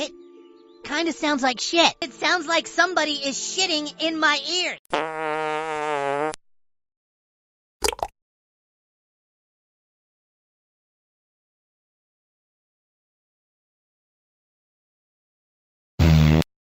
It Kinda sounds like shit. It sounds like somebody is shitting in my ear.